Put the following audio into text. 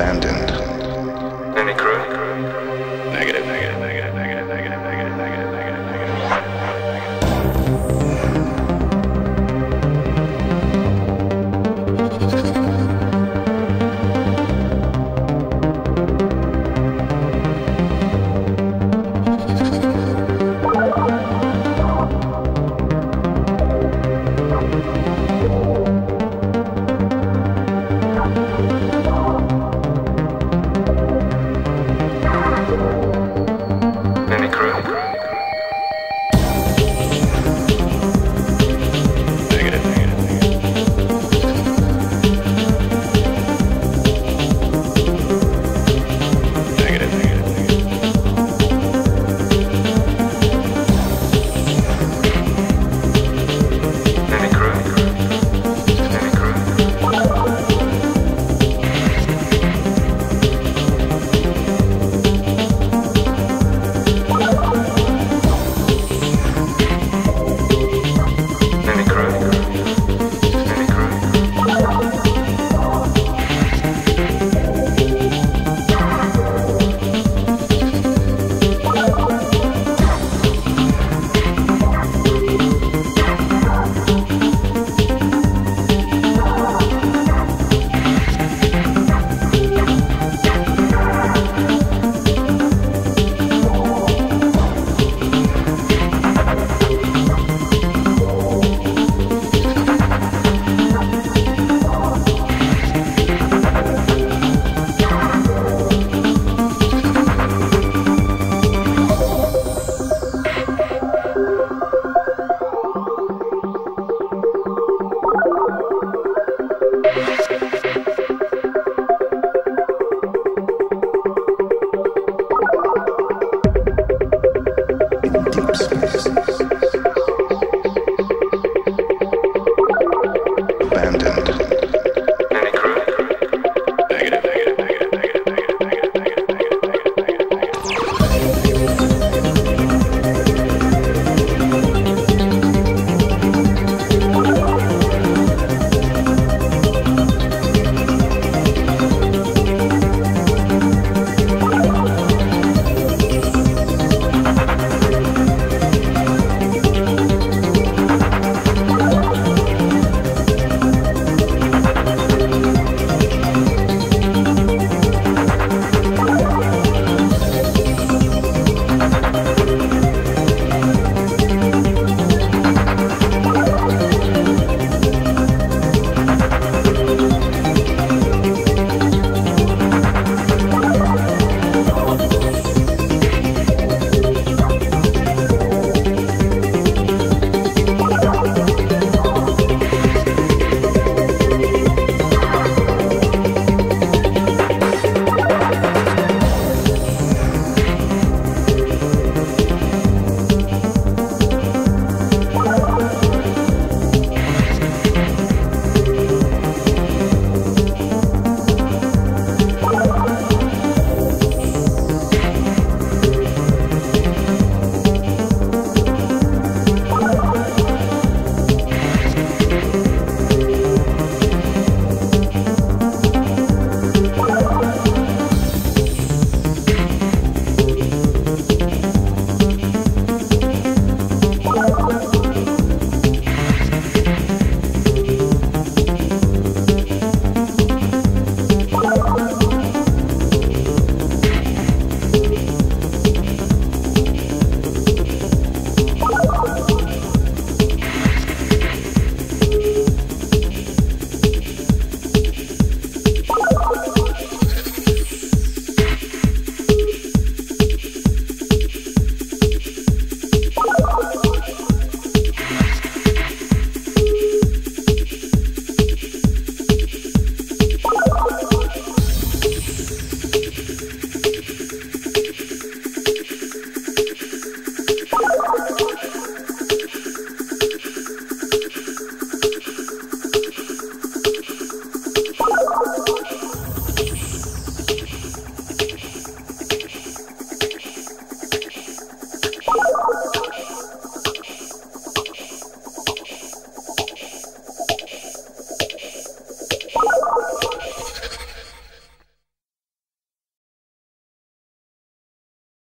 abandoned. Any crew? Space.